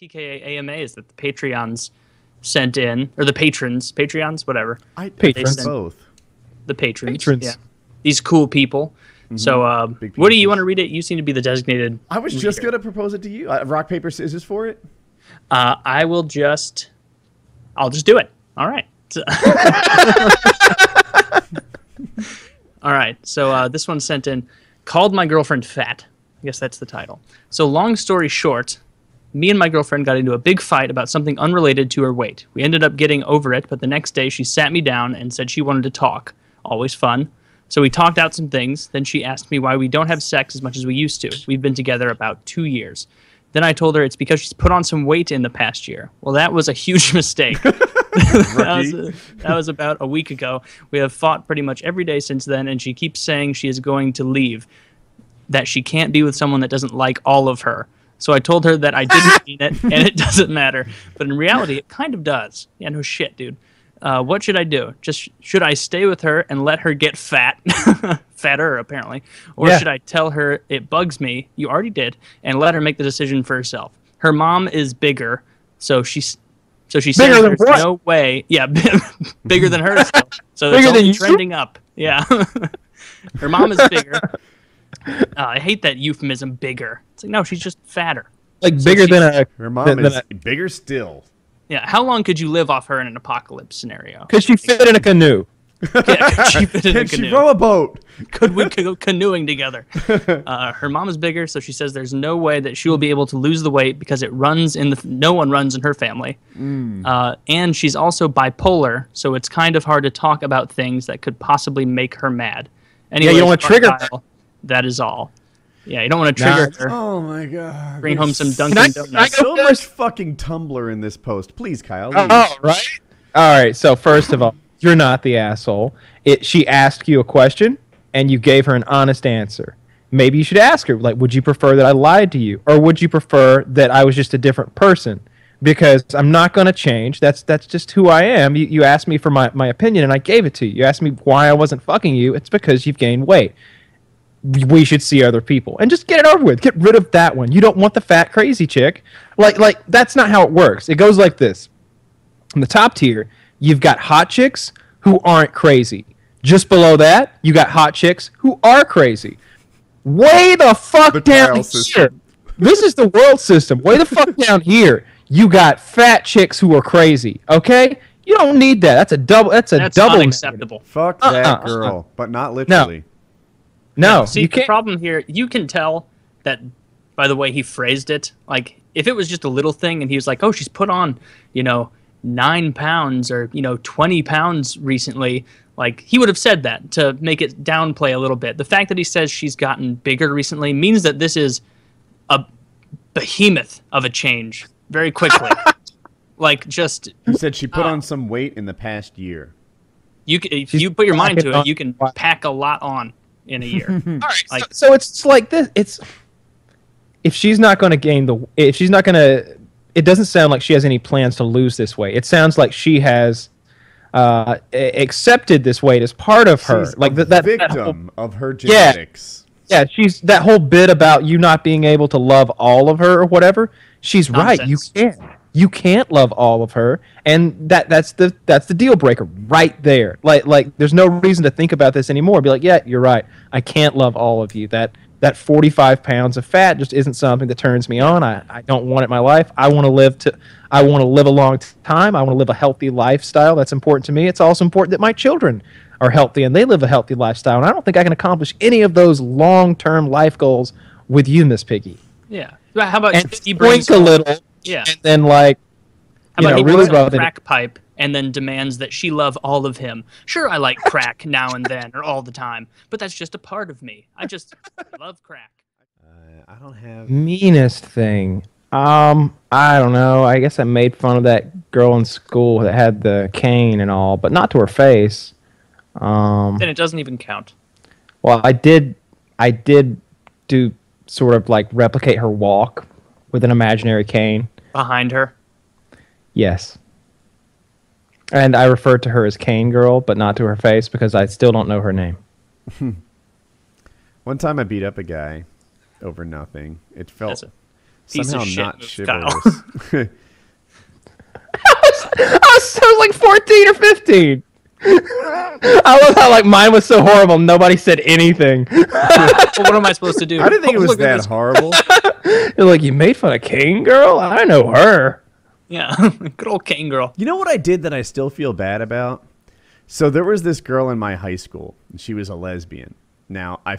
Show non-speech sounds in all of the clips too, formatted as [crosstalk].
PKA AMAs that the Patreons sent in, or the patrons, Patreons, whatever, I Patrons. patrons both. the patrons. Patrons. Yeah. These cool people. So, uh, Big what do you want to read it? You seem to be the designated. I was just gonna propose it to you. Uh, rock paper scissors for it. Uh, I will just. I'll just do it. All right. [laughs] All right. So uh, this one sent in called my girlfriend fat. I guess that's the title. So long story short, me and my girlfriend got into a big fight about something unrelated to her weight. We ended up getting over it, but the next day she sat me down and said she wanted to talk. Always fun. So we talked out some things. Then she asked me why we don't have sex as much as we used to. We've been together about two years. Then I told her it's because she's put on some weight in the past year. Well, that was a huge [laughs] mistake. [laughs] that, was Rookie. that was about a week ago. We have fought pretty much every day since then, and she keeps saying she is going to leave, that she can't be with someone that doesn't like all of her. So I told her that I didn't [laughs] mean it, and it doesn't matter. But in reality, it kind of does. Yeah, no shit, dude. Uh, what should I do? Just should I stay with her and let her get fat, [laughs] fatter apparently, or Yeah. should I tell her it bugs me? You already did, and let her make the decision for herself. Her mom is bigger, so she's so she says Bigger than there's what? no way. Yeah, [laughs] bigger than her. So Bigger it's only trending up. Yeah, her mom is bigger. Uh, I hate that euphemism, bigger. It's like no, she's just fatter. Like So bigger than a Her mom than, is than bigger still. Yeah, how long could you live off her in an apocalypse scenario? because she fit in a canoe. [laughs] Yeah, could she fit in a Can she canoe? row a boat? Could we go canoeing together? [laughs] Uh, her mom is bigger, so she says there's no way that she will be able to lose the weight because it runs in the. No one runs in her family, uh, and she's also bipolar, so it's kind of hard to talk about things that could possibly make her mad. Anyway, don't wanna trigger her. That is all. Yeah, you don't want to trigger Nah. her. Oh my god. Bring home some There's Dunkin' I Donuts. go So much first? fucking Tumblr in this post. Please, Kyle. Oh, lead. right. All right. So first of all, [laughs] you're not the asshole. It. She asked you a question, and you gave her an honest answer. Maybe you should ask her, like, would you prefer that I lied to you, or would you prefer that I was just a different person? Because I'm not going to change. That's that's just who I am. You, you asked me for my, my opinion, and I gave it to you. You asked me why I wasn't fucking you. It's because you've gained weight. We should see other people and just get it over with. Get rid of that one. You don't want the fat crazy chick. Like like that's not how it works. It goes like this. In the top tier, you've got hot chicks who aren't crazy. Just below that, you got hot chicks who are crazy. Way the fuck The down here. system. This is the world system. Way the fuck down here. You got fat chicks who are crazy. Okay? You don't need that. That's a double that's a That's double unacceptable. Fuck Uh-uh, that uh-uh. girl, but not literally. No, No, see, you the can't problem here, you can tell that by the way he phrased it. Like, if it was just a little thing and he was like, oh, she's put on, you know, nine pounds or, you know, 20 pounds recently, like, he would have said that to make it downplay a little bit. The fact that he says she's gotten bigger recently means that this is a behemoth of a change very quickly. [laughs] like, just, He said she put Ah. on some weight in the past year. you, c- if She's you put your mind to packing it, you can pack a lot on in a year. [laughs] All right, Like- so, so it's, it's like this. It's if she's not going to gain the, if she's not going to, it doesn't sound like she has any plans to lose this weight. It sounds like she has uh, accepted this weight as part of her. She's like a that, that, that victim whole- of her genetics. yeah, yeah, she's that whole bit about you not being able to love all of her or whatever. She's right. You Nonsense. You can't love all of her, and that that's the that's the deal breaker right there. Like like there's no reason to think about this anymore. Be like, yeah, you're right. I can't love all of you. That that 45 pounds of fat just isn't something that turns me on. I, I don't want it in my life. I want to live to I want to live a long time. I want to live a healthy lifestyle. That's important to me. It's also important that my children are healthy and they live a healthy lifestyle. And I don't think I can accomplish any of those long-term life goals with you, Miss Piggy. yeah. How about And he brings a little, Yeah. and then like How you about know, he really brings out rub it. crack pipe and then demands that she love all of him? Sure, I like crack [laughs] now and then or all the time, but that's just a part of me. I just [laughs] love crack. Uh, I don't have. meanest thing. Um, I don't know. I guess I made fun of that girl in school that had the cane and all, but not to her face. Um, Then it doesn't even count. well, I did, I did do sort of like replicate her walk with an imaginary cane. Behind her. Yes. And I referred to her as Cane Girl, but not to her face because I still don't know her name. One time I beat up a guy over nothing. It felt That's a- piece Somehow not move, Kyle. chivalrous. [laughs] I was, I was like 14 or 15. I love how like mine was so horrible. Nobody said anything. Well, what am I supposed to do? I didn't think it Oh, was that horrible. [laughs] [laughs] You're like, you made fun of Cane girl? I know her. Yeah, [laughs] good old Cane girl. You know what I did that I still feel bad about? So there was this girl in my high school, and she was a lesbian. Now, I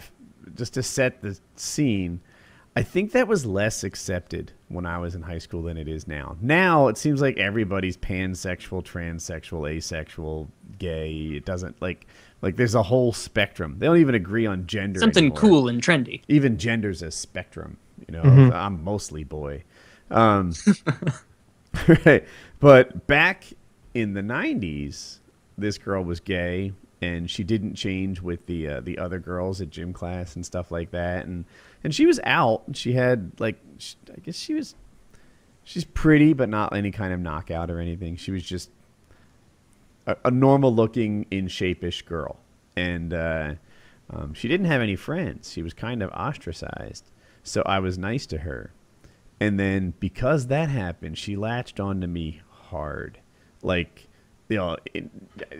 just to set the scene, I think that was less accepted when I was in high school than it is now. Now it seems like everybody's pansexual, transsexual, asexual, gay. It doesn't like like there's a whole spectrum. They don't even agree on gender. Something anymore cool and trendy. even gender's a spectrum. You know, Mm-hmm. I'm mostly boy. Um, [laughs] right. But back in the '90s, this girl was gay, and she didn't change with the uh, the other girls at gym class and stuff like that. And and she was out. She had like, sh I guess she was. She's pretty, but not any kind of knockout or anything. She was just a, a normal looking, in shape-ish girl, and uh, um, she didn't have any friends. She was kind of ostracized. So I was nice to her, and then because that happened, she latched onto me hard, like. You know, it,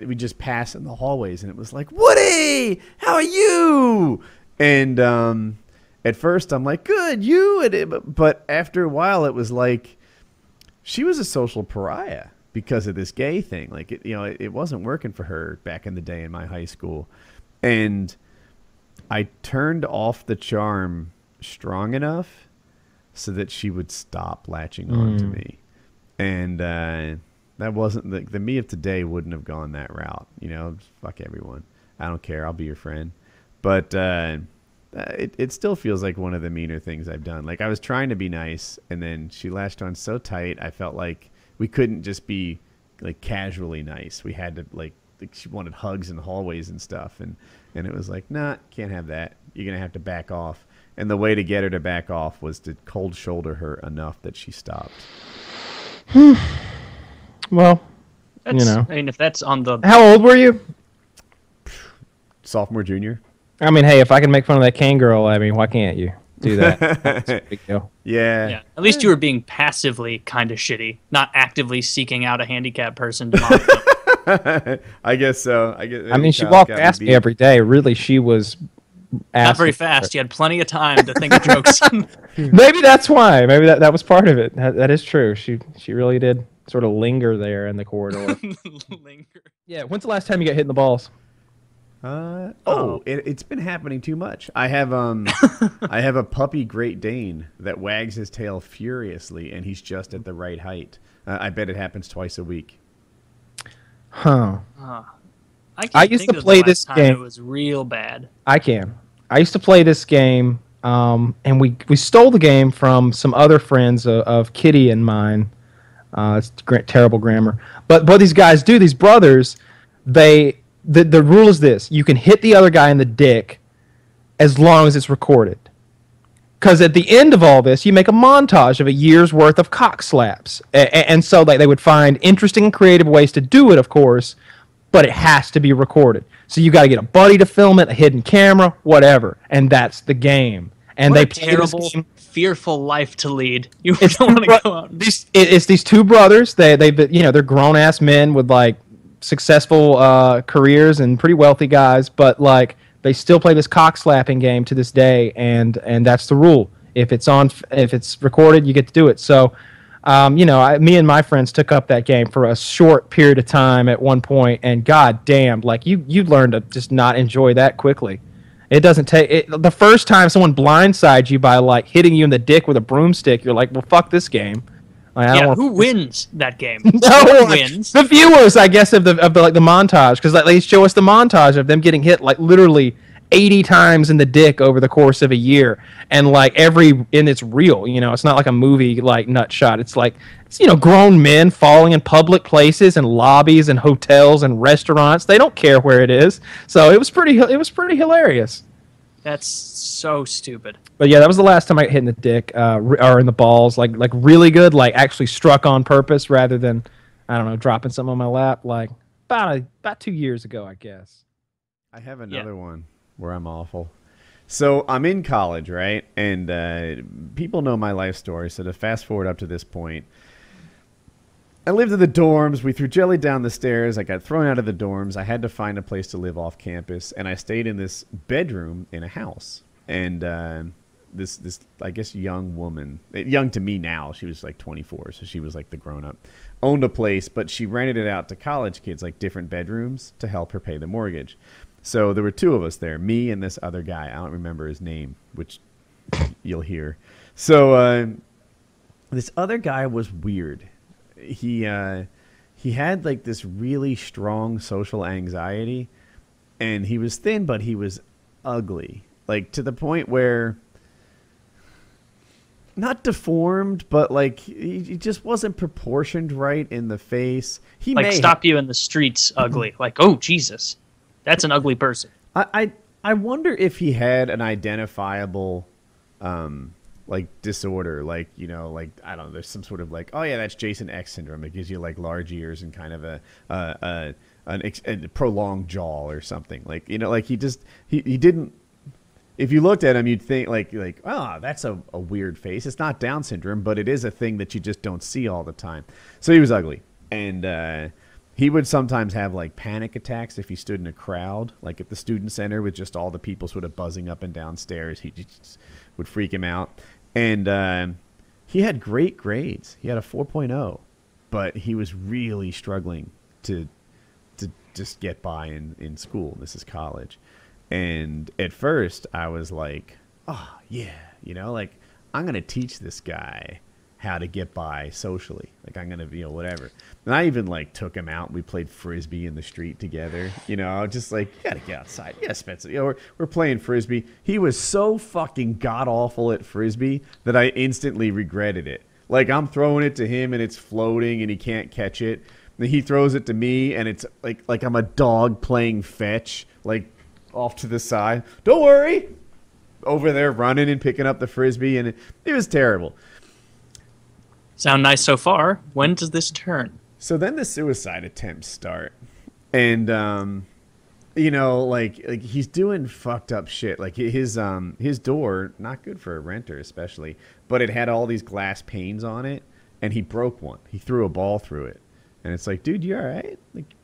we just pass in the hallways, and it was like, "Woody, how are you?" And um, at first, I'm like, "Good, you." But after a while, it was like, she was a social pariah because of this gay thing. Like, it, you know, it, it wasn't working for her back in the day in my high school, and I turned off the charm strong enough so that she would stop latching on to me, and uh, that wasn't the, the me of today wouldn't have gone that route. You know, fuck everyone. I don't care. I'll be your friend, but. Uh, uh, it, it still feels like one of the meaner things I've done. Like I was trying to be nice, and then she latched on so tight. I felt like we couldn't just be like casually nice. We had to like, like she wanted hugs in the hallways and stuff, and and it was like, nah, can't have that. You're gonna have to back off. And the way to get her to back off was to cold shoulder her enough that she stopped. [sighs] Well, That's, know. I mean, if that's on the how old were you? Sophomore, junior. I mean, hey, if I can make fun of that Cane girl, I mean, why can't you do that? [laughs] That's a big deal. Yeah. yeah, at least you were being passively kind of shitty, not actively seeking out a handicapped person to mock them. [laughs] I guess so. I guess. I mean, she walked past me beat. every day. Really, she was. Not very fast. You had plenty of time to think of jokes. [laughs] Maybe that's why. Maybe that, that was part of it. That, that is true. She she really did sort of linger there in the corridor. [laughs] Linger. yeah. When's the last time you got hit in the balls? Uh, Oh. oh, it, it's been happening too much. I have um, [laughs] I have a puppy Great Dane that wags his tail furiously, and he's just at the right height. Uh, I bet it happens twice a week. Huh. I, can't I used think to of the play last this time game. It was real bad. I can. I used to play this game, um, and we we stole the game from some other friends of, of Kitty and mine. Uh, it's terrible grammar, but what these guys do, these brothers, they the the rule is this: you can hit the other guy in the dick as long as it's recorded. Because at the end of all this, you make a montage of a year's worth of cock slaps, a- and so like they would find interesting and creative ways to do it, of course, but it has to be recorded. So you got to get a buddy to film it, a hidden camera, whatever, and that's the game. And What they a play this terrible, game- fearful life to lead. You It's don't want to go out. These, it- it's these two brothers. They they you know they're grown ass men with like successful uh, careers and pretty wealthy guys, but like they still play this cock slapping game to this day, and and that's the rule. If it's on, if it's recorded, you get to do it. So. Um, you know, I, me and my friends took up that game for a short period of time at one point, and god damn, like you you learn to just not enjoy that quickly. It doesn't take it, the first time someone blindsides you by like hitting you in the dick with a broomstick. You're like, well, fuck this game. Like, I don't Yeah, who wins that game? [laughs] no Who one wins. The viewers, I guess, of the of the like the montage because like they show us the montage of them getting hit like literally eighty times in the dick over the course of a year, and like every and it's real. You know, it's not like a movie like nut shot. It's like it's you know grown men falling in public places and lobbies and hotels and restaurants. They don't care where it is. So it was pretty it was pretty hilarious. That's so stupid. But yeah, that was the last time I got hit in the dick uh, or in the balls, like like really good, like actually struck on purpose rather than I don't know dropping something on my lap. Like about a, about two years ago, I guess. I have another one where I'm awful. So I'm in college, right? And uh, people know my life story. So to fast forward up to this point, I lived in the dorms. We threw jelly down the stairs. I got thrown out of the dorms. I had to find a place to live off campus, and I stayed in this bedroom in a house. And uh, this this I guess young woman, eh, young to me now, she was like 24, so she was like the grown up, owned a place, but she rented it out to college kids, like different bedrooms, to help her pay the mortgage. So there were two of us there, me and this other guy. I don't remember his name, which you'll hear. So uh, this other guy was weird. He uh, he had like this really strong social anxiety, and he was thin, but he was ugly, like to the point where not deformed, but like he, he just wasn't proportioned right in the face. He Like stop you in the streets ugly. [laughs] Like, oh Jesus. That's an ugly person. I, I I wonder if he had an identifiable um like disorder like you know like i don't know there's some sort of like oh yeah that's jason x syndrome. It gives you like large ears and kind of a uh, uh an ex- a prolonged jaw or something. Like you know like he just he, he didn't if you looked at him you'd think like like oh that's a, a weird face. It's not down syndrome but it is a thing that you just don't see all the time. So he was ugly. And uh he would sometimes have like panic attacks if he stood in a crowd, like at the student center with just all the people sort of buzzing up and downstairs. He just would freak him out. And um he had great grades. He had a 4.0, but he was really struggling to to just get by in, in school. This is college. And at first, I was like, oh, yeah, you know, like I'm going to teach this guy how to get by socially. Like I'm gonna, you know, whatever. And I even like took him out. We played frisbee in the street together. You know, just like you gotta get outside. Yeah, Spencer. You know, we're, we're playing frisbee. He was so fucking god awful at frisbee that I instantly regretted it. Like I'm throwing it to him and it's floating and he can't catch it. Then he throws it to me and it's like like I'm a dog playing fetch, like off to the side. Don't worry. Over there running and picking up the frisbee and it, it was terrible. Sound nice so far. When does this turn? So then the suicide attempts start, and um, you know, like like he's doing fucked up shit. Like his um his door, not good for a renter especially, but it had all these glass panes on it, and he broke one. He threw a ball through it, and it's like, dude, you all right? Like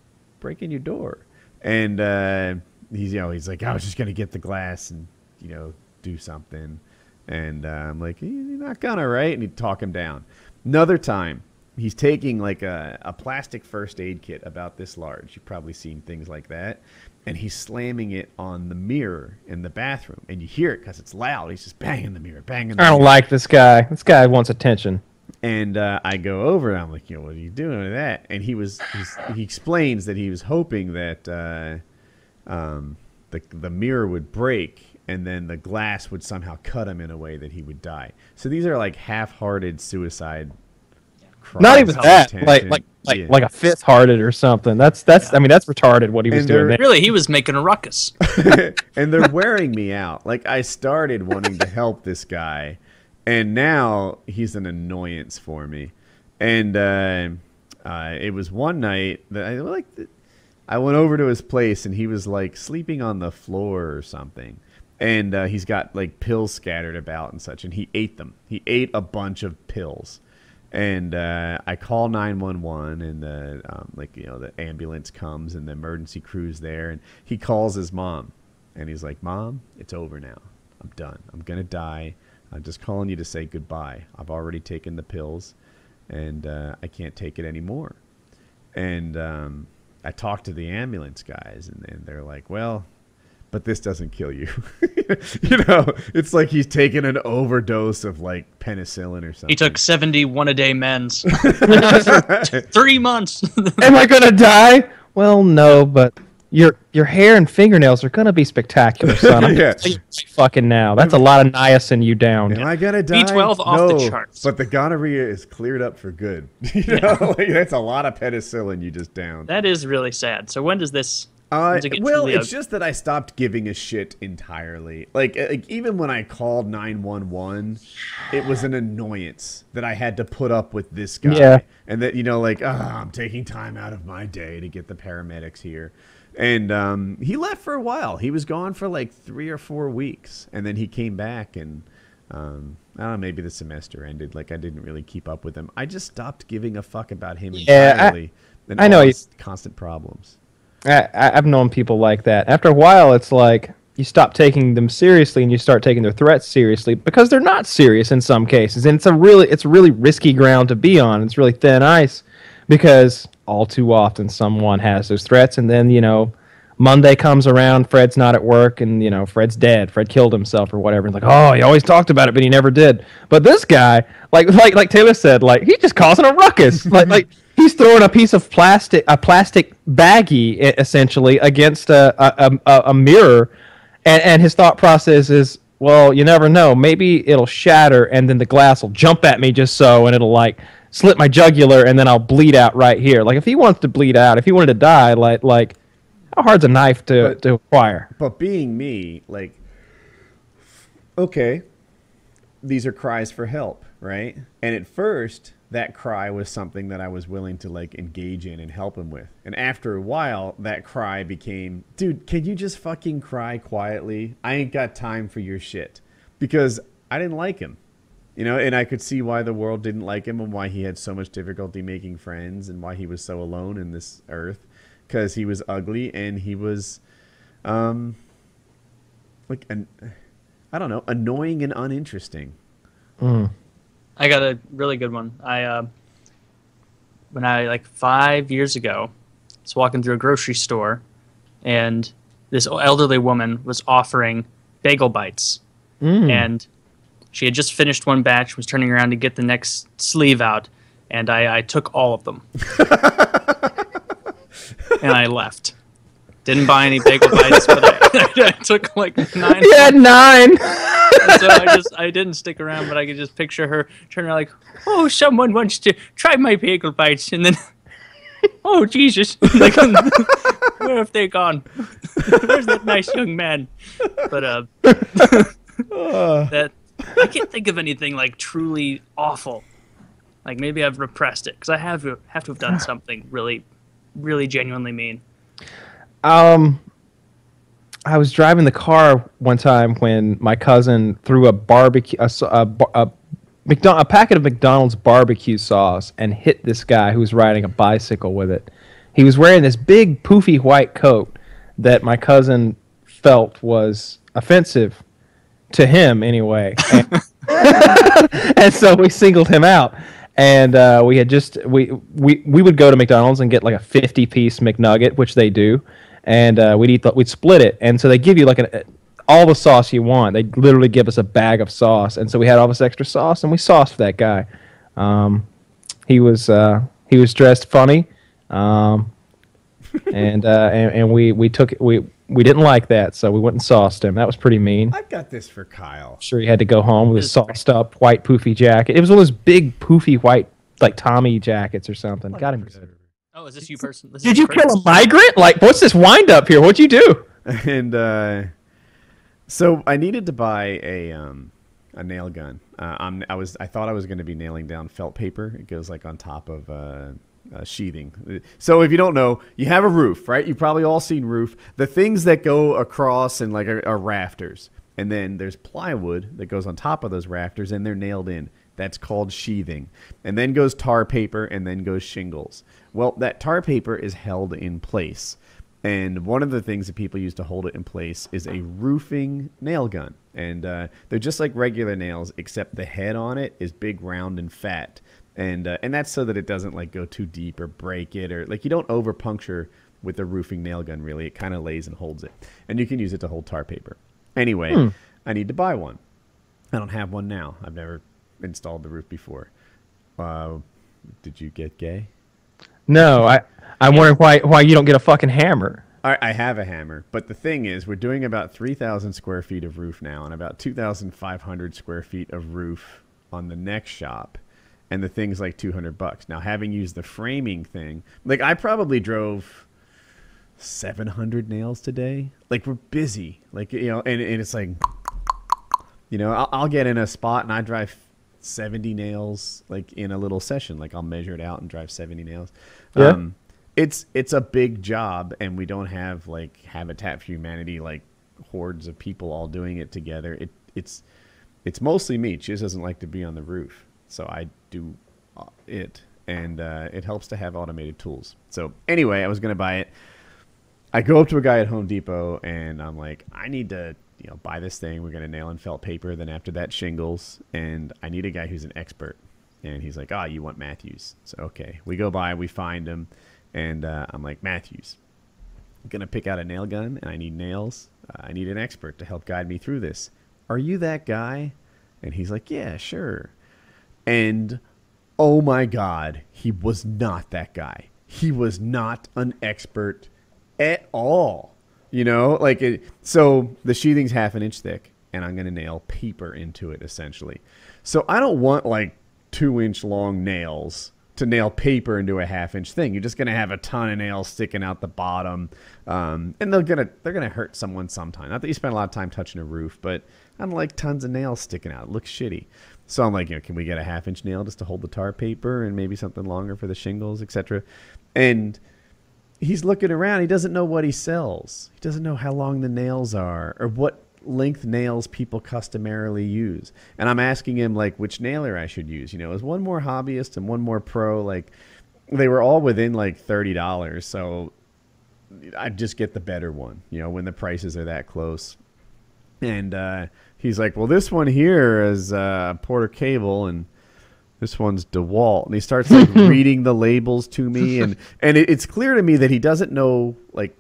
breaking your door, and uh, he's you know he's like, I was just gonna get the glass and you know do something, and uh, I'm like, you're not gonna right, and he'd talk him down. Another time, he's taking like a, a plastic first aid kit about this large. You've probably seen things like that. And he's slamming it on the mirror in the bathroom. And you hear it because it's loud. He's just banging the mirror, banging the I don't mirror. like this guy. This guy wants attention. And uh, I go over and I'm like, you know, what are you doing with that? And he was, he's, he explains that he was hoping that uh, um, the, the mirror would break and then the glass would somehow cut him in a way that he would die. So these are like half-hearted suicide. Not even of that. Like like like Yeah. like a fifth hearted or something. That's that's I mean that's retarded what he was doing there. Really, he was making a ruckus. [laughs] [laughs] and they're wearing me out. Like I started wanting to help this guy, and now he's an annoyance for me. And uh, uh, it was one night that I like. I went over to his place, and he was like sleeping on the floor or something. And uh, he's got like pills scattered about and such, and he ate them. He ate a bunch of pills and uh, I call nine one one, and the um, like you know the ambulance comes and the emergency crew's there, and he calls his mom, and he's like, "Mom, it's over now. I'm done. I'm gonna die. I'm just calling you to say goodbye. I've already taken the pills, and uh, I can't take it anymore." And um, I talked to the ambulance guys, and, and they're like, "Well." But this doesn't kill you. [laughs] you know, it's like he's taking an overdose of like penicillin or something. He took 70 one a day mens [laughs] [laughs] three months. Am I gonna die? Well, no, but your your hair and fingernails are gonna be spectacular, son. I'm Yeah. gonna tell you right fucking now. That's a lot of niacin you down. Am I gonna die? B12 off the No, charts. But the gonorrhea is cleared up for good. you know, like, that's a lot of penicillin you just down. that is really sad. So when does this? Uh, when's it get well, it's ugly? just that I stopped giving a shit entirely. Like, uh, like even when I called nine one one, it was an annoyance that I had to put up with this guy, Yeah. and that you know, like, ah, I'm taking time out of my day to get the paramedics here, and um, he left for a while. He was gone for like three or four weeks, and then he came back, and um, I don't know, maybe the semester ended. Like I didn't really keep up with him. I just stopped giving a fuck about him Yeah, I- entirely. and I know he's constant problems. I, I've known people like that. After a while, it's like you stop taking them seriously and you start taking their threats seriously because they're not serious in some cases, and it's a really it's a really risky ground to be on. It's really thin ice because all too often someone has those threats, and then you know. Monday comes around, Fred's not at work, and you know Fred's dead. Fred killed himself or whatever. And like, oh, he always talked about it, but he never did. But this guy, like, like, like Taylor said, like he's just causing a ruckus. like, like he's throwing a piece of plastic, a plastic baggie, essentially, against a a, a, a mirror, and and his thought process is, well, you never know. Maybe it'll shatter, and then the glass will jump at me just so, and it'll like slit my jugular, and then I'll bleed out right here. Like if he wants to bleed out, if he wanted to die, like like how hard's a knife to But- to acquire? But being me, like, okay, these are cries for help, right? And at first, that cry was something that I was willing to like engage in and help him with. And after a while, that cry became, dude, can you just fucking cry quietly? I ain't got time for your shit. Because I didn't like him. You know, and I could see why the world didn't like him and why he had so much difficulty making friends and why he was so alone in this earth. Because he was ugly and he was, um, like an, I don't know, annoying and uninteresting. I got a really good one. I uh, when I like five years ago, was walking through a grocery store, and this elderly woman was offering bagel bites, and she had just finished one batch, was turning around to get the next sleeve out, and I, I took all of them, [laughs] and I left. Didn't buy any bagel bites, but I, [laughs] I took like nine. Yeah, nine. So I just I didn't stick around, but I could just picture her turning around like, "Oh, someone wants to try my bagel bites," and then, [laughs] "Oh Jesus, [laughs] like, [laughs] where have they gone? Where's that nice young man?" But uh, that I can't think of anything like truly awful. Like maybe I've repressed it because I have have to have done something really, really genuinely mean. Um, I was driving the car one time when my cousin threw a barbecue, a, a, a, McDon- a packet of McDonald's barbecue sauce and hit this guy who was riding a bicycle with it. He was wearing this big poofy white coat that my cousin felt was offensive to him anyway. [laughs] And, [laughs] and so we singled him out. And uh, we had just we, we we would go to McDonald's and get like a fifty piece McNugget, which they do, and uh, we'd eat the, we'd split it. And so they give you like an all the sauce you want. They literally give us a bag of sauce, and so we had all this extra sauce, and we sauced that guy. Um, he was uh, he was dressed funny, um, [laughs] and, uh, and and we we took we we didn't like that, so we went and sauced him. That was pretty mean I've got this for Kyle. sure he had to go home with his sauced up white poofy jacket. It was one of those big poofy white like Tommy jackets or something. Got him. Oh, is this you person? This Did you person? kill a migrant? Like, what's this wind up here? What'd you do? [laughs] and uh, so I needed to buy a um, a nail gun. Uh, I'm, I was I thought I was going to be nailing down felt paper. It goes like on top of uh, uh, sheathing. So if you don't know, you have a roof, right? You've probably all seen roof. The things that go across and like are, are rafters, and then there's plywood that goes on top of those rafters, and they're nailed in. That's called sheathing. And then goes tar paper, and then goes shingles. Well, that tar paper is held in place. And one of the things that people use to hold it in place is a roofing nail gun. And uh, they're just like regular nails, except the head on it is big, round, and fat. And uh, and that's so that it doesn't like go too deep or break it or like you don't over puncture with the roofing nail gun. Really, it kind of lays and holds it, and you can use it to hold tar paper. Anyway, I need to buy one. I don't have one now. I've never installed the roof before. Uh, did you get gay? No, I I'm wondering why why you don't get a fucking hammer. I, I have a hammer, but the thing is, we're doing about 3,000 square feet of roof now and about 2,500 square feet of roof on the next shop. And the thing's like 200 bucks. Now, having used the framing thing, like I probably drove 700 nails today. Like we're busy. Like, you know, and, and it's like, you know, I'll, I'll get in a spot and I drive 70 nails like in a little session. Like I'll measure it out and drive 70 nails. Yeah. Um, it's it's a big job, and we don't have like Habitat for Humanity like hordes of people all doing it together. It it's it's mostly me. She just doesn't like to be on the roof, so I do uh, it, and uh, it helps to have automated tools. So anyway, I was gonna buy it. I go up to a guy at Home Depot, and I'm like, I need to you know buy this thing. We're gonna nail and felt paper. Then after that, shingles, and I need a guy who's an expert. And he's like, "Ah, oh, you want Matthews?" So okay, we go by, we find him, and uh, I'm like, "Matthews, I'm gonna pick out a nail gun, and I need nails. Uh, I need an expert to help guide me through this. Are you that guy?" And he's like, "Yeah, sure." And oh my God, he was not that guy. He was not an expert at all. You know, like it, so the sheathing's half an inch thick, and I'm gonna nail paper into it essentially. So I don't want like two inch long nails to nail paper into a half inch thing. You're just gonna have a ton of nails sticking out the bottom, um, and they're gonna they're gonna hurt someone sometime. Not that you spend a lot of time touching a roof, but I don't like tons of nails sticking out. It looks shitty. So I'm like, you know, can we get a half inch nail just to hold the tar paper and maybe something longer for the shingles, etc. And he's looking around. He doesn't know what he sells. He doesn't know how long the nails are or what length nails people customarily use. And I'm asking him like which nailer I should use. You know, is one more hobbyist and one more pro? Like they were all within like thirty dollars, so I just get the better one. You know, when the prices are that close. And uh, he's like, "Well, this one here is uh, Porter Cable, and this one's DeWalt." And he starts like [laughs] reading the labels to me, and and it, it's clear to me that he doesn't know like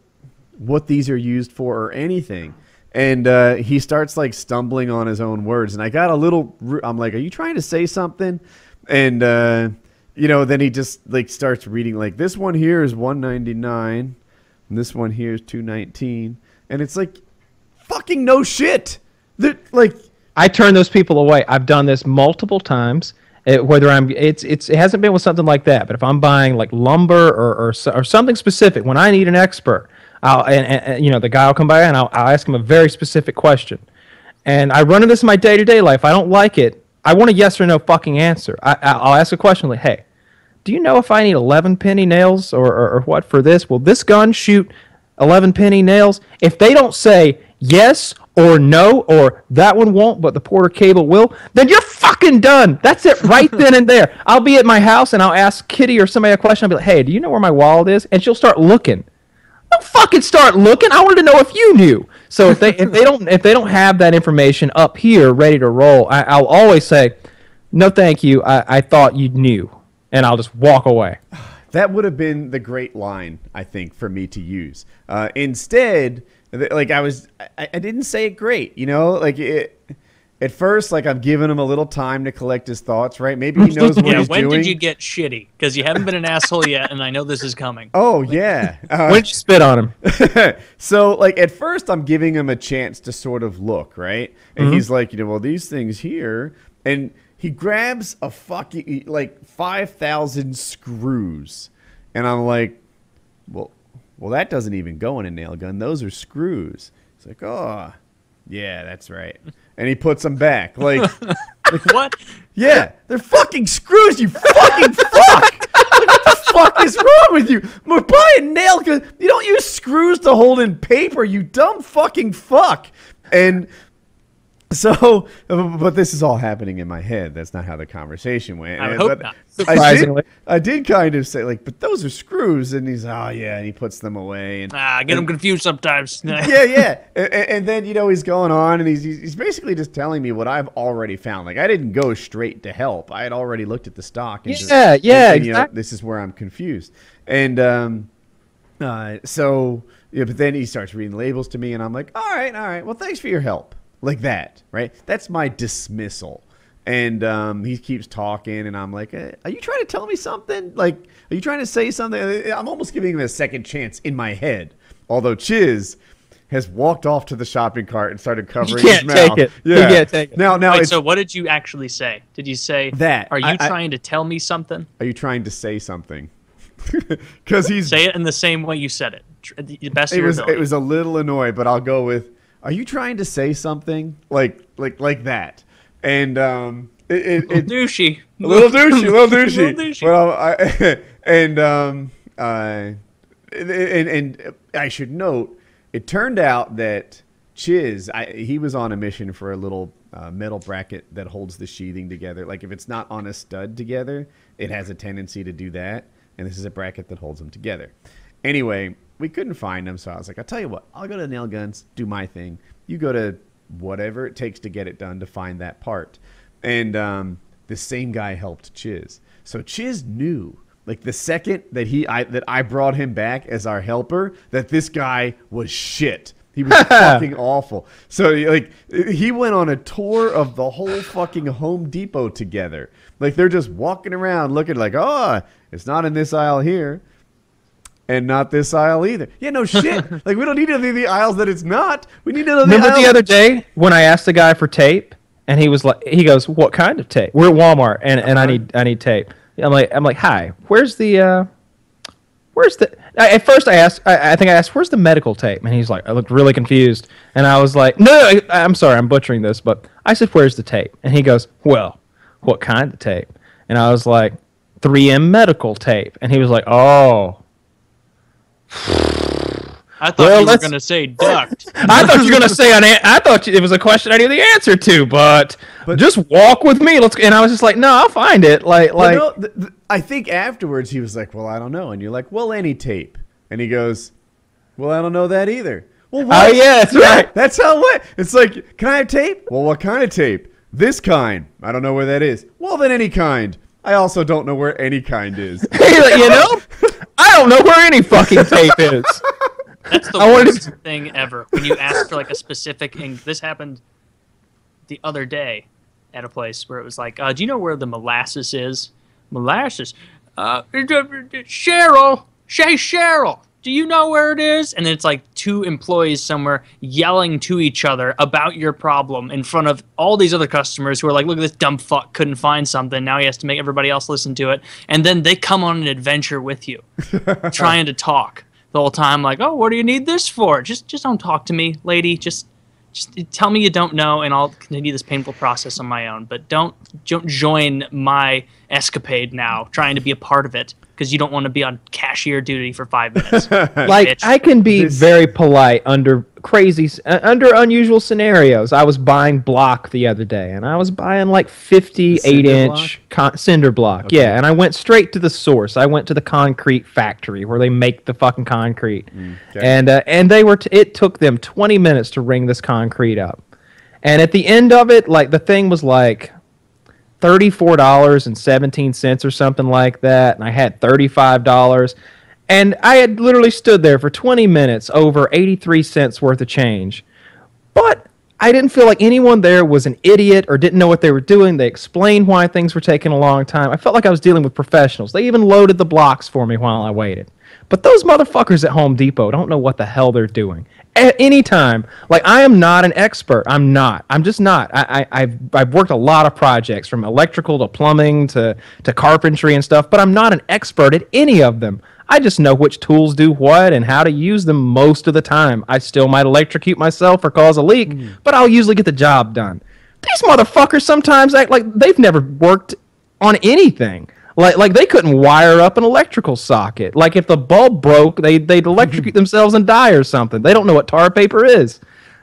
what these are used for or anything and uh, he starts like stumbling on his own words and i got a little i'm like are you trying to say something and uh, you know then he just like starts reading like this one here is 199 and this one here is 219 and it's like fucking no shit that like I turn those people away. I've done this multiple times. It, whether I'm, it's it's it hasn't been with something like that. But if I'm buying like lumber or or, or something specific, when I need an expert, I'll and, and, you know the guy will come by and I'll, I'll ask him a very specific question, and I run into this in my day to day life. I don't like it. I want a yes or no fucking answer. I- I'll ask a question like, hey, do you know if I need 11 penny nails or, or, or what for this? Will this gun shoot 11 penny nails? If they don't say yes or no or that one won't, but the Porter cable will, then you're fucking done. That's it right [laughs] then and there. I'll be at my house and I'll ask Kitty or somebody a question. I'll be like, hey, do you know where my wallet is? And she'll start looking. Don't fucking start looking. I wanted to know if you knew. So if they if they don't if they don't have that information up here ready to roll, I, I'll always say, no, thank you. I, I thought you knew, and I'll just walk away. [sighs] That would have been the great line, I think, for me to use. Uh, instead, like I was, I, I didn't say it great. You know, like it. At first, like I'm giving him a little time to collect his thoughts. Right? Maybe he [laughs] knows what yeah, he's when doing. When did you get shitty? Because you haven't been an asshole yet, and I know this is coming. [laughs] Oh yeah. Uh, When did you spit on him? [laughs] so like at first I'm giving him a chance to sort of look, right? And he's like, you know, well these things here and he grabs a fucking like 5000 screws. And I'm like, well well that doesn't even go in a nail gun. Those are screws. It's like, "Oh, yeah, that's right." And he puts them back. Like [laughs] what? yeah, they're fucking screws, you fucking fuck! Like, what the fuck is wrong with you? We're buying nail gun. You don't use screws to hold in paper, you dumb fucking fuck. And so, [laughs] but this is all happening in my head. That's not how the conversation went. I hope but not. I did, Surprisingly. I did kind of say like, but those are screws, and he's oh yeah, and he puts them away, and Ah, I get them confused sometimes. [laughs] yeah, [laughs] yeah. And, and then you know he's going on, and he's he's basically just telling me what I've already found. Like I didn't go straight to help. I had already looked at the stock. And just- Yeah, yeah, and, you know, exactly. this is where I'm confused. And um, uh, so yeah, but then he starts reading labels to me, and I'm like, all right, all right. Well, thanks for your help. Like that, right? That's my dismissal. And um, he keeps talking, and I'm like, eh, "Are you trying to tell me something? Like, are you trying to say something?" I'm almost giving him a second chance in my head. Although Chiz has walked off to the shopping cart and started covering can't his take mouth. it. You can't take it. Now, now, Wait, so what did you actually say? Did you say That. Are you I- I- trying to tell me something? are you trying to say something? [laughs] Because he's Say it in the same way you said it. The best of it your was ability. it was a little annoyed, but I'll go with "Are you trying to say something like like like that?" And um, it, it, it douchey. a little douchey, a little [laughs] douchey. Little douchey. [laughs] Well, I, [laughs] and um, uh, and, and I should note, it turned out that Chiz, I, he was on a mission for a little uh, metal bracket that holds the sheathing together. Like if it's not on a stud together, it has a tendency to do that. And this is a bracket that holds them together. Anyway, we couldn't find them, so I was like, I'll tell you what, I'll go to Nail Guns, do my thing. You go to whatever it takes to get it done to find that part. And um, the same guy helped Chiz. So Chiz knew like the second that he I that I brought him back as our helper that this guy was shit. He was [laughs] fucking awful. So like he went on a tour of the whole fucking Home Depot together. Like they're just walking around looking like, "Oh, it's not in this aisle here." And not this aisle either. Yeah, no shit. [laughs] like we don't need any of the aisles that it's not. We need to know the Remember the aisle- other day when I asked the guy for tape, and he was like, he goes, "What kind of tape?" We're at Walmart, and, and I need I need tape. I'm like, I'm like, hi, where's the, uh, where's the? I, at first, I asked, I, I think I asked, where's the medical tape? And he's like, I looked really confused, and I was like, no, I, I'm sorry, I'm butchering this, but I said, where's the tape? And he goes, well, what kind of tape? And I was like, 3M medical tape, and he was like, oh. I thought Well, you were going to say duct. [laughs] I thought you were gonna say an. a- I thought it was a question I knew the answer to, but, But- just walk with me. Let's. And I was just like, no, I'll find it. Like, But like. no, th- th- I think afterwards he was like, "Well, I don't know," and you're like, "Well, any tape," and he goes, "Well, I don't know that either." Well, Oh what? yeah, that's right. That's how what? It's like, can I have tape? Well, what kind of tape? This kind. I don't know where that is. Well, then any kind. I also don't know where any kind is. [laughs] Like, you know, I don't know where any fucking tape is. [laughs] That's the I worst to- thing ever. When you ask for like a specific, and this happened the other day at a place where it was like, uh, "Do you know where the molasses is?" Molasses. Uh, Cheryl, Shay Cheryl. Do you know where it is? And then it's like two employees somewhere yelling to each other about your problem in front of all these other customers who are like, "Look at this dumb fuck couldn't find something. Now he has to make everybody else listen to it." And then they come on an adventure with you [laughs] trying to talk the whole time like oh what do you need this for just just don't talk to me lady just just tell me you don't know and i'll continue this painful process on my own but don't don't join my escapade now trying to be a part of it because you don't want to be on cashier duty for five minutes [laughs] Like, bitch. I can be This- very polite under crazy, uh, under unusual scenarios. I was buying block the other day, and I was buying like 58 inch con- cinder block. Okay. Yeah, and I went straight to the source. I went to the concrete factory where they make the fucking concrete, okay. and uh, and they were. T- it took them 20 minutes to ring this concrete up, and at the end of it, like the thing was like thirty-four dollars and seventeen cents or something like that, and I had thirty-five dollars, and I had literally stood there for twenty minutes over eighty-three cents worth of change, but I didn't feel like anyone there was an idiot or didn't know what they were doing. They explained why things were taking a long time. I felt like I was dealing with professionals. They even loaded the blocks for me while I waited. But those motherfuckers at Home Depot don't know what the hell they're doing. At any time, like I am not an expert. I'm not. I'm just not. I, I, I've I've worked a lot of projects from electrical to plumbing to to carpentry and stuff, but I'm not an expert at any of them. I just know which tools do what and how to use them most of the time. I still might electrocute myself or cause a leak, hmm. but I'll usually get the job done. These motherfuckers sometimes act like they've never worked on anything. Like like they couldn't wire up an electrical socket. Like if the bulb broke, they they'd electrocute [laughs] themselves and die or something. They don't know what tar paper is.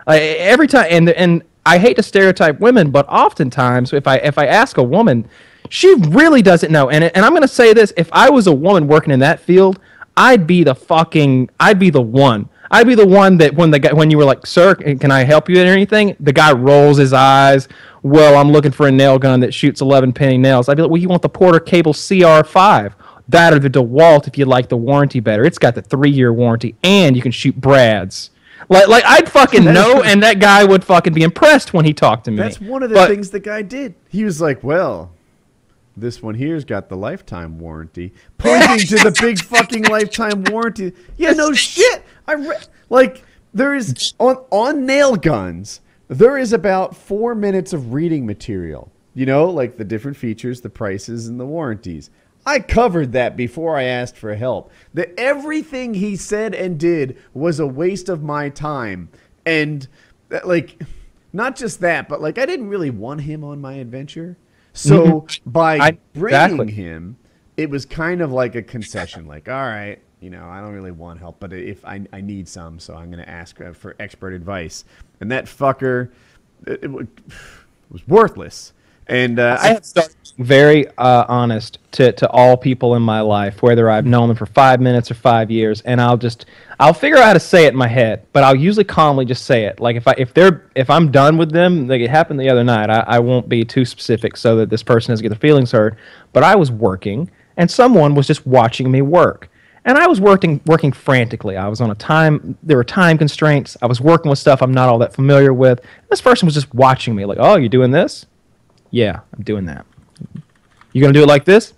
Like, every time and and I hate to stereotype women, but oftentimes if I if I ask a woman, she really doesn't know. And and I'm going to say this, if I was a woman working in that field, I'd be the fucking I'd be the one. I'd be the one that when the guy when you were like, "Sir, can I help you in anything?" The guy rolls his eyes. Well, I'm looking for a nail gun that shoots 11 penny nails. I'd be like, "Well, you want the Porter Cable CR5?" That or the DeWalt if you like the warranty better. It's got the three year warranty and you can shoot Brads. Like, like I'd fucking know, and that guy would fucking be impressed when he talked to me. That's one of the But- things the guy did. He was like, "Well, this one here's got the lifetime warranty." Pointing to the big fucking lifetime warranty. Yeah, no shit. I re- like there is on on nail guns. There is about four minutes of reading material. You know, like the different features, the prices, and the warranties. I covered that before I asked for help. That everything he said and did was a waste of my time. And that, like, not just that, but like I didn't really want him on my adventure. So by I- bringing exactly. him, it was kind of like a concession. Like, all right, you know, I don't really want help, but if I, I need some, so I'm going to ask uh, for expert advice. And that fucker it, it was worthless. And uh, I have started very uh, honest to, to all people in my life, whether I've known them for five minutes or five years, and I'll just I'll figure out how to say it in my head, but I'll usually calmly just say it. Like if I if they're if I'm done with them, like it happened the other night, I, I won't be too specific so that this person doesn't get their feelings hurt. But I was working, and someone was just watching me work and I was working working frantically. I was on a time. There were time constraints. I was working with stuff I'm not all that familiar with. This person was just watching me, like, "Oh, you're doing this? Yeah, I'm doing that. You gonna do it like this?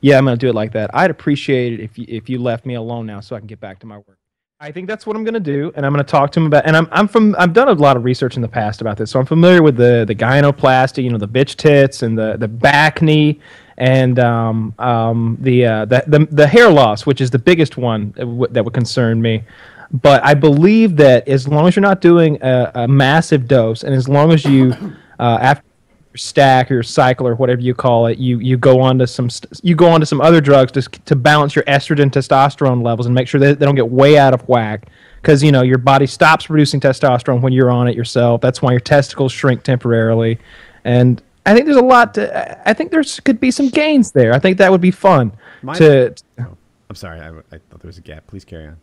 Yeah, I'm gonna do it like that. I'd appreciate it if you, if you left me alone now, so I can get back to my work. I think that's what I'm gonna do, and I'm gonna talk to him about. And I'm I'm from I've done a lot of research in the past about this, so I'm familiar with the the gynoplasty, you know, the bitch tits and the the bacne and um, um, the, uh, the, the the hair loss, which is the biggest one that, would concern me. But I believe that as long as you're not doing a, a massive dose, and as long as you uh, after your stack or your cycle or whatever you call it, you you go on to some st- you go on to some other drugs to to balance your estrogen testosterone levels and make sure that they don't get way out of whack. Because you know your body stops producing testosterone when you're on it yourself. That's why your testicles shrink temporarily, and I think there's a lot to. I think there's could be some gains there. I think that would be fun. My- to oh, I'm sorry, I, I thought there was a gap. Please carry on.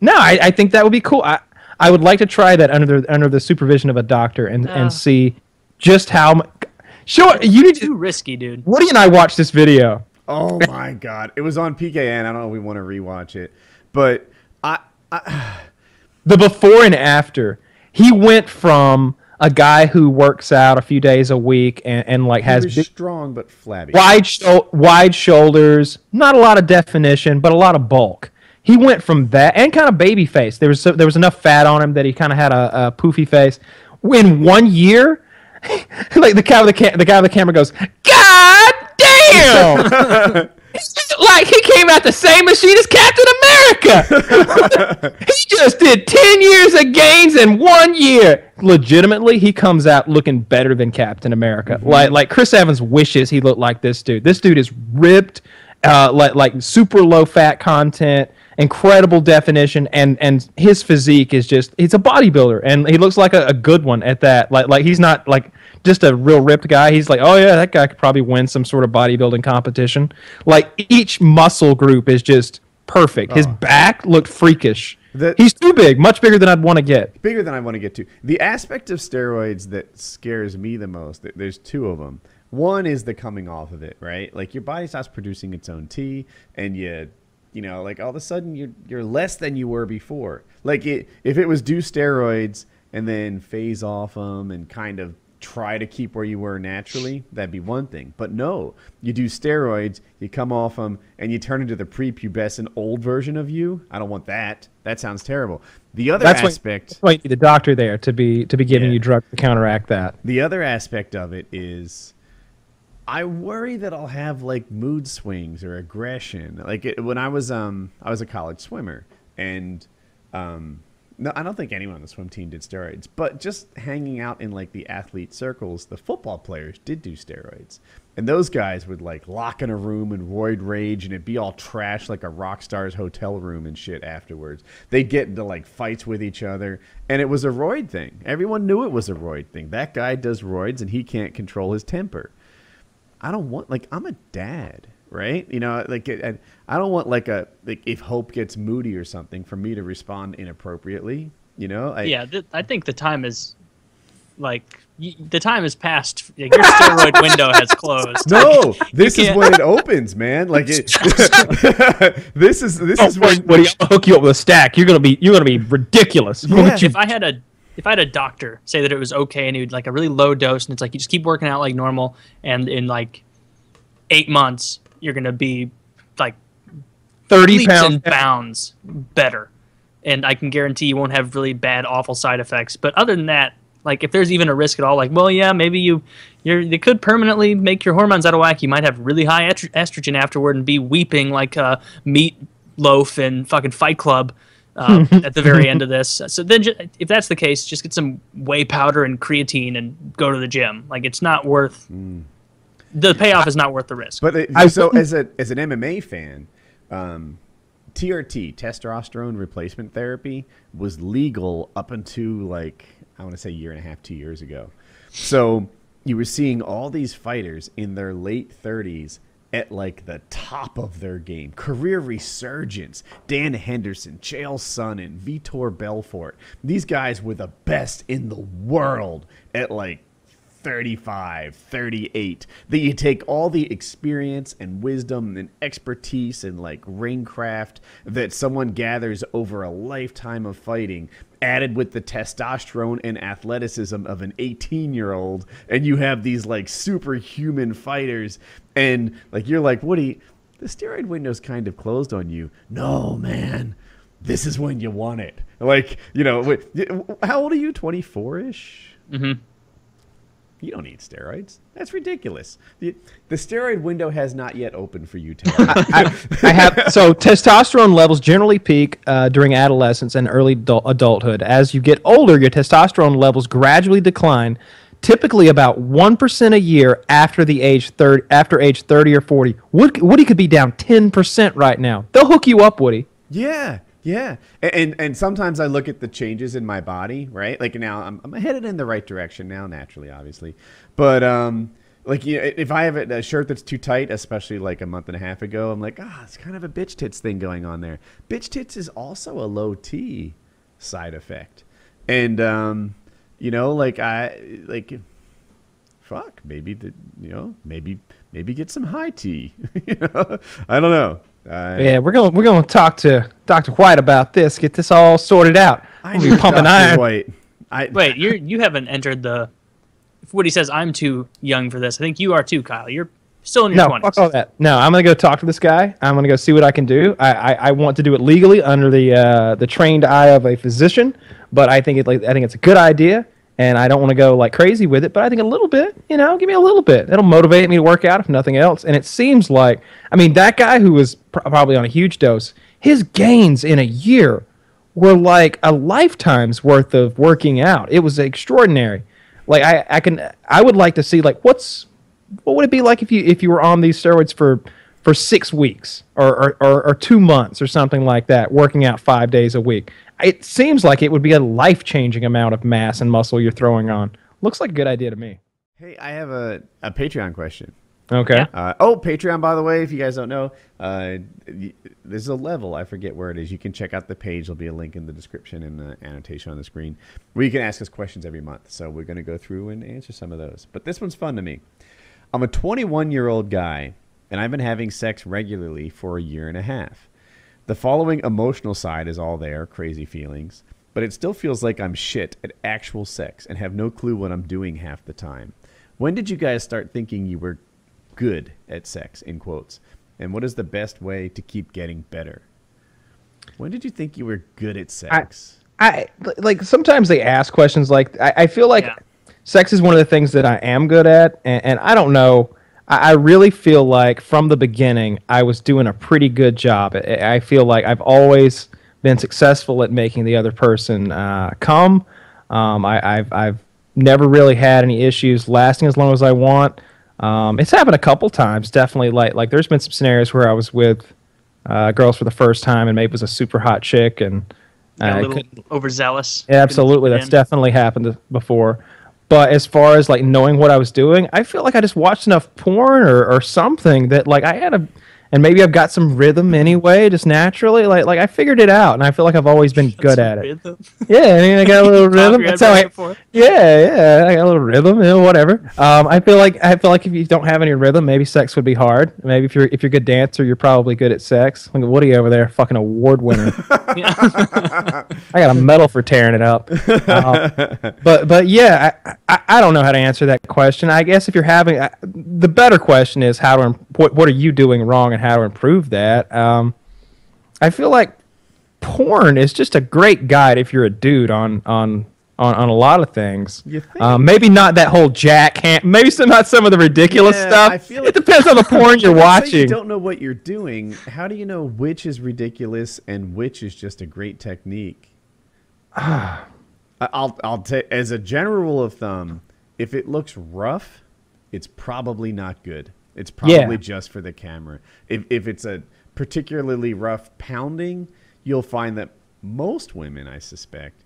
no, I, I think that would be cool. I I would like to try that under the under the supervision of a doctor and Ah. and see just how. mu- Sure, you need to. Too risky, dude. Woody and I watched this video. Oh [laughs] my god, it was on PKN. I don't know if we want to rewatch it, but I, I [sighs] the before and after he went from a guy who works out a few days a week and, and like he has was big, strong but flabby. wide sho- wide shoulders not a lot of definition but a lot of bulk he went from that and kind of baby face there was so, there was enough fat on him that he kind of had a, a poofy face in one year [laughs] like the guy with the, ca- the guy with the camera goes god damn [laughs] [laughs] like he came out the same machine as Captain America. he just did 10 years of gains in one year. Legitimately, he comes out looking better than Captain America. Like like Chris Evans wishes he looked like this dude. This dude is ripped, uh, like like super low fat content, incredible definition, and and his physique is just he's a bodybuilder, and he looks like a, a good one at that. Like like he's not like just a real ripped guy. He's like, oh yeah, that guy could probably win some sort of bodybuilding competition. Like each muscle group is just perfect. His oh. back looked freakish. The- He's too big, much bigger than I'd want to get. bigger than I want to get to. The aspect of steroids that scares me the most, there's two of them. One is the coming off of it, right? Like your body stops producing its own T, and you, you know, like all of a sudden you're you're less than you were before. Like it, if it was do steroids and then phase off them and kind of try to keep where you were naturally, that'd be one thing. But no, you do steroids, you come off them, and you turn into the prepubescent old version of you. I don't want that. That sounds terrible. The other That's why- aspect. That's why you need the doctor there to be to be giving Yeah. you drugs to counteract that. The other aspect of it is I worry that I'll have like mood swings or aggression. Like it, when I was um I was a college swimmer and um no I don't think anyone on the swim team did steroids, but just hanging out in like the athlete circles, the football players did do steroids. And those guys would like lock in a room and roid rage and it'd be all trash like a rock star's hotel room and shit afterwards. They'd get into like fights with each other and it was a roid thing. Everyone knew it was a roid thing. That guy does roids and he can't control his temper. I don't want like I'm a dad, right? You know, like and I don't want like a like if Hope gets moody or something for me to respond inappropriately. You know, I, yeah, th- I think the time is like y- the time is past. Like, your steroid window has closed. No, this is when it [laughs] opens, man. Like it. [laughs] [laughs] this is this is when. Woody, I'll hook you up with a stack. You're gonna be you're gonna be ridiculous. Yeah. You- if I had a if I had a doctor say that it was okay and he would like a really low dose and it's like you just keep working out like normal and in like eight months you're gonna be like Thirty pounds. and bounds better, and I can guarantee you won't have really bad awful side effects. But other than that, like if there's even a risk at all, like well yeah maybe you you're they could permanently make your hormones out of whack. You might have really high estrogen afterward and be weeping like a meat loaf in fucking Fight Club. Uh, [laughs] at the very end of this. So then, ju- if that's the case, just get some whey powder and creatine and go to the gym. Like it's not worth the payoff is not worth the risk. But it, I so as a as an MMA fan, um, TRT testosterone replacement therapy was legal up until like I want to say a year and a half, two years ago. So you were seeing all these fighters in their late thirties at like the top of their game, career resurgence. Dan Henderson, Chael Sonnen, Vitor Belfort. These guys were the best in the world at like 35, 38, that you take all the experience and wisdom and expertise and like ringcraft that someone gathers over a lifetime of fighting, added with the testosterone and athleticism of an 18 year old, and you have these like superhuman fighters. And like, you're like, Woody, the steroid window's kind of closed on you. No, man. This is when you want it. Like, you know, wait, how old are you? 24 ish? Mm-hmm. You don't need steroids. That's ridiculous. The, the steroid window has not yet opened for you, Taylor. [laughs] I, I have so testosterone levels generally peak uh, during adolescence and early adult, adulthood. As you get older, your testosterone levels gradually decline, typically about one percent a year after the age thirty. After age thirty or forty, Woody, Woody could be down ten percent right now. They'll hook you up, Woody. yeah, yeah. And, and and sometimes I look at the changes in my body, right? Like now I'm, I'm headed in the right direction now, naturally, obviously. But um, like you know, if I have a shirt that's too tight, especially like a month and a half ago, I'm like, ah, it's kind of a bitch tits thing going on there. Bitch tits is also a low T side effect, and um, you know, like I like fuck, maybe the you know, maybe maybe get some high tea. [laughs] you know, I don't know. Uh, Yeah, we're going we're going to talk to Doctor White about this. Get this all sorted out. I We'll be pumping Dr. iron. White. I, Wait, you you haven't entered the. If Woody says I'm too young for this, I think you are too, Kyle. You're still in your No, twenties. fuck all that. No, I'm gonna go talk to this guy. I'm gonna go see what I can do. I, I, I want to do it legally under the uh, the trained eye of a physician, but I think it like I think it's a good idea, and I don't want to go like crazy with it. But I think a little bit, you know, give me a little bit. It'll motivate me to work out if nothing else. And it seems like, I mean, that guy who was pr- probably on a huge dose, his gains in a year were like a lifetime's worth of working out. It was extraordinary. Like I, I can, I would like to see like what's what would it be like if you if you were on these steroids for for six weeks or or, or, or two months or something like that, working out five days a week? It seems like it would be a life changing amount of mass and muscle you're throwing on. Looks like a good idea to me. hey, I have a, a Patreon question. Okay. Uh, oh, Patreon, by the way, if you guys don't know, uh, there's a level. I forget where it is. You can check out the page. There'll be a link in the description and the annotation on the screen where you can ask us questions every month. So we're going to go through and answer some of those. But this one's fun to me. I'm a 21 year old guy, and I've been having sex regularly for a year and a half. The following emotional side is all there crazy feelings, but it still feels like I'm shit at actual sex and have no clue what I'm doing half the time. When did you guys start thinking you were good at sex, in quotes? And what is the best way to keep getting better? When did you think you were good at sex? I like sometimes they ask questions like I, I feel like Yeah. sex is one of the things that I am good at, and, and I don't know. I, I really feel like from the beginning I was doing a pretty good job. I, I feel like I've always been successful at making the other person uh, come. Um, I, I've I've never really had any issues lasting as long as I want. Um, it's happened a couple times, definitely. Like like there's been some scenarios where I was with uh, girls for the first time, and maybe it was a super hot chick, and I a little overzealous. yeah, absolutely. That's definitely happened before. But as far as like knowing what I was doing, I feel like I just watched enough porn or, or something that like I had a, and maybe I've got some rhythm anyway, just naturally. Like like I figured it out, and I feel like I've always been [laughs] good at it. [laughs] Yeah, I mean I got a little [laughs] rhythm. That's how I, yeah, yeah, I got a little rhythm, you know, whatever. Um, I feel like I feel like if you don't have any rhythm, maybe sex would be hard. Maybe if you're if you're a good dancer, you're probably good at sex. Look at Woody over there, fucking award winner. I got a medal for tearing it up. Um, but but yeah, I, I I don't know how to answer that question. I guess if you're having I, the better question is how to what what are you doing wrong and how to improve that. Um, I feel like porn is just a great guide if you're a dude on on on, on a lot of things. You think? Um, maybe not that whole jack hand. Maybe some not some of the ridiculous Yeah, stuff. I feel it like- depends on the [laughs] porn you're Let's You watching. don't know what you're doing. How do you know which is ridiculous and which is just a great technique? [sighs] I'll I'll take as a general rule of thumb. If it looks rough, it's probably not good. It's probably Yeah. just for the camera. If if it's a particularly rough pounding, you'll find that most women, I suspect,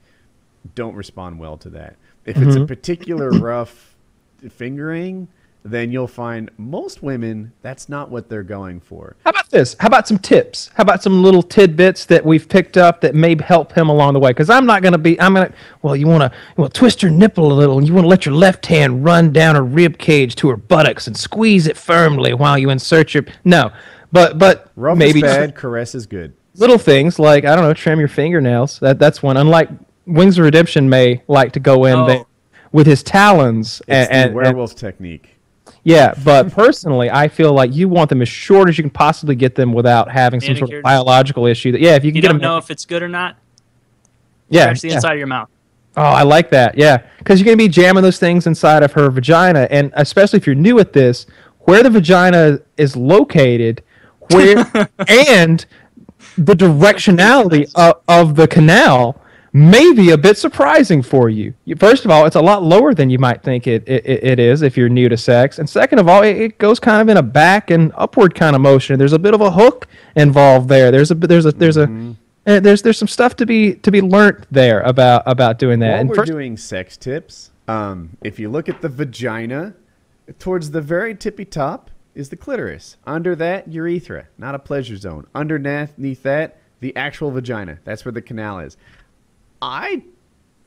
don't respond well to that. If it's Mm-hmm. a particular [clears throat] rough fingering, then you'll find most women that's not what they're going for. How about this? How about some tips? How about some little tidbits that we've picked up that may help him along the way? Because I'm not going to be. I'm going to. Well, you want to. Well, twist her nipple a little, and you want to let your left hand run down her rib cage to her buttocks and squeeze it firmly while you insert your. No, but but Rough maybe is bad, caress is good. little things like I don't know, trim your fingernails. That that's one. Unlike Wings of Redemption may like to go in Oh. there with his talons It's and, the and, and werewolf technique. Yeah, but personally, I feel like you want them as short as you can possibly get them without having some sort of biological issue. That yeah, if you can You get don't them, know if it's good or not. yeah, Scratch the yeah. inside of your mouth. Oh, I like that. Yeah, because you're gonna be jamming those things inside of her vagina, and especially if you're new at this, where the vagina is located, where [laughs] and the directionality of, of the canal may be a bit surprising for you. First of all, it's a lot lower than you might think it, it, it is if you're new to sex. And second of all, it, it goes kind of in a back and upward kind of motion. There's a bit of a hook involved there. There's a there's a there's a uh, there's there's some stuff to be to be learnt there about about doing that. While and we're first, doing sex tips, um, if you look at the vagina, towards the very tippy top is the clitoris. Under that, urethra, not a pleasure zone. Underneath that, the actual vagina. That's where the canal is. I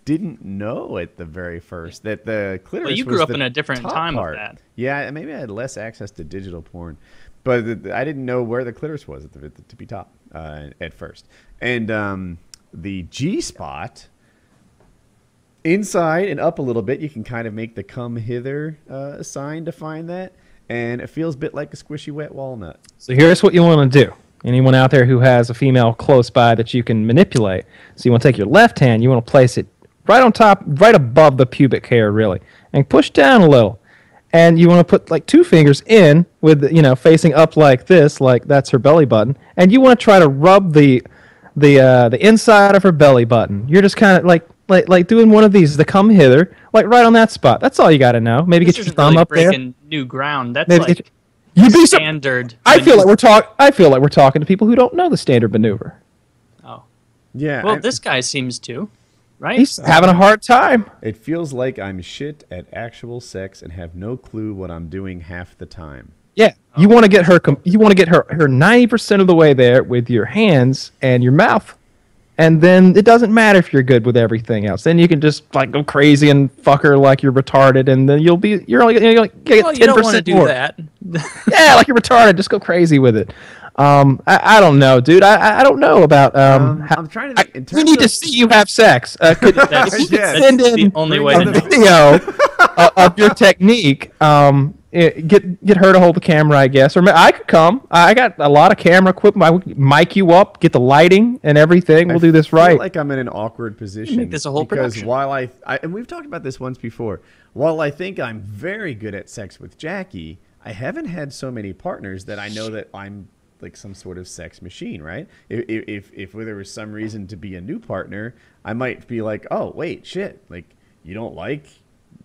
didn't know at the very first that the clitoris. you was grew up the in a different top time of part. that. Yeah, maybe I had less access to digital porn, but the, the- I didn't know where the clitoris was at the, at the tippy top uh, at first. And um, the G spot inside and up a little bit, you can kind of make the come hither uh, sign to find that, and it feels a bit like a squishy wet walnut. so here's what you want to do. Anyone out there who has a female close by that you can manipulate. So you want to take your left hand, you want to place it right on top, right above the pubic hair, really, and push down a little. And you want to put like two fingers in with you know facing up like this, like that's her belly button, and you want to try to rub the the uh, the inside of her belly button. You're just kind of like like like doing one of these, the come hither, like right on that spot. That's all you got to know. Maybe This get your thumb really up there. breaking new ground. That's Maybe like you'd be sur- standard. I feel like we're talk. I feel like we're talking to people who don't know the standard maneuver. Oh. Yeah, Well, I- this guy seems to, right? He's having a hard time. it feels like I'm shit at actual sex and have no clue what I'm doing half the time. Yeah, you oh. want to get her. Com- you want to get her her ninety percent of the way there with your hands and your mouth, and then it doesn't matter if you're good with everything else. Then you can just like go crazy and fuck her like you're retarded, and then you'll be you're only you're like get well, ten don't want to percent do more. that. [laughs] Yeah, like you're retarded. Just go crazy with it. Um, I, I don't know, dude. I I- I don't know about um. Um, how- I'm trying to I, think. in we terms need to see you have sex. Uh, could, [laughs] That's, you could Yes. send that's in the only way on to the know. video uh, of your technique. Um, it, [laughs] Eh, get get her to hold the camera, I guess, or I could come. I got a lot of camera equipment. I would mic you up, get the lighting and everything. We'll I do this feel right. Like I'm in an awkward position. Make this a whole because production. while I, I and we've talked about this once before. While I think I'm very good at sex with Jackie, I haven't had so many partners that I know that I'm like some sort of sex machine, right? If if if there was some reason to be a new partner, I might be like, oh wait, shit, like you don't like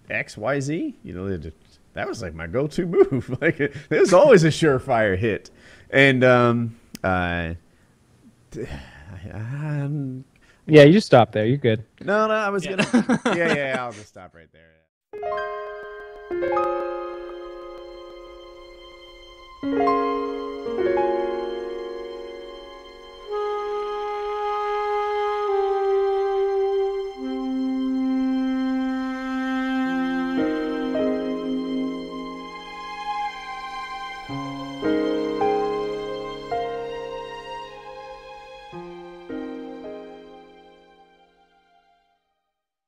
X Y Z, you know. It- That was like my go-to move. [laughs] Like there's always a surefire hit, and um, uh, um, [sighs] yeah, you just stop there. You're good. no, no, I was Yeah. gonna. [laughs] yeah, yeah, I'll just stop right there.